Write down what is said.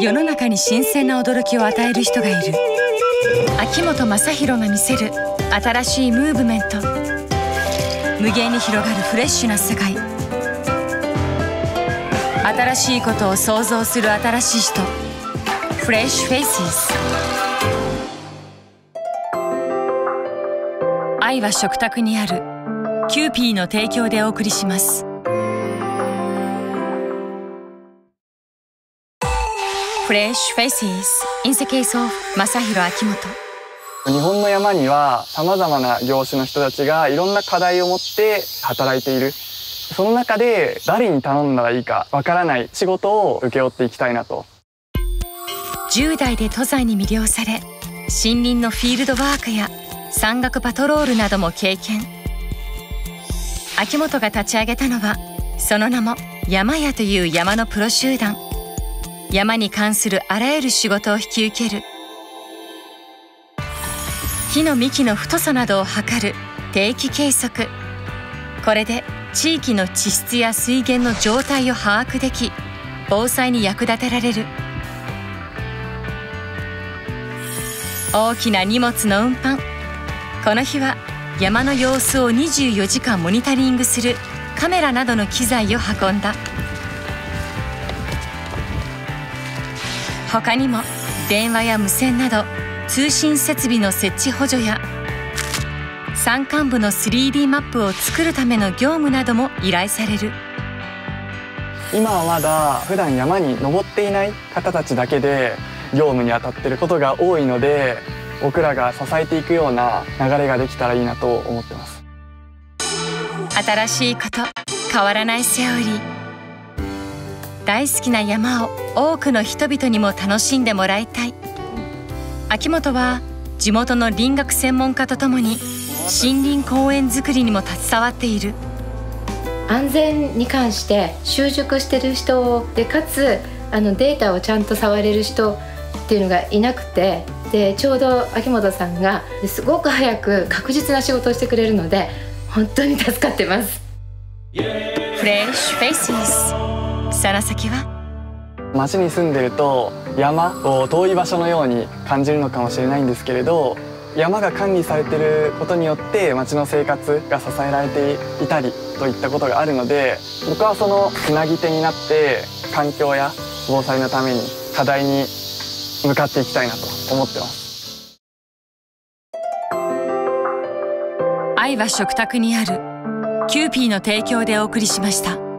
世の中に新鮮な驚きを与える人がいる。秋本真宏が見せる新しいムーブメント。無限に広がるフレッシュな世界。新しいことを創造する新しい人。フレッシュフェイス愛は食卓にある。キユーピーの提供でお送りします。フレッシュフェイス in the case of 正弘秋元日本の山には様々な業種の人たちがいろんな課題を持って働いている。その中で誰に頼んだらいいかわからない仕事を請け負っていきたいなと。10代で登山に魅了され森林のフィールドワークや山岳パトロールなども経験。秋元が立ち上げたのはその名も山屋という山のプロ集団山に関するあらゆる仕事を引き受ける。木の幹の太さなどを測る定期計測。これで地域の地質や水源の状態を把握でき防災に役立てられる。大きな荷物の運搬。この日は山の様子を24時間モニタリングするカメラなどの機材を運んだ。他にも電話や無線など通信設備の設置補助や山間部の 3D マップを作るための業務なども依頼される。今はまだ普段山に登っていない方たちだけで業務に当たってることが多いので僕らが支えていくような流れができたらいいなと思ってます。新しいこと変わらないセオリー大好きな山を多くの人々にも楽しんでもらいたい。秋元は地元の林学専門家とともに森林公園づくりにも携わっている。安全に関して習熟してる人でかつあのデータをちゃんと触れる人っていうのがいなくてでちょうど秋元さんがすごく早く確実な仕事をしてくれるので本当に助かってます。フレッシュフェイスその先は町に住んでると山を遠い場所のように感じるのかもしれな。いんですけれど山が管理されてることによって町の生活が支えられていたりといったことがあるので僕はそのつなぎ手になって環境や防災のために課題に向かっていきたいなと思ってます愛は食卓にあるキユーピーの提供でお送りしました。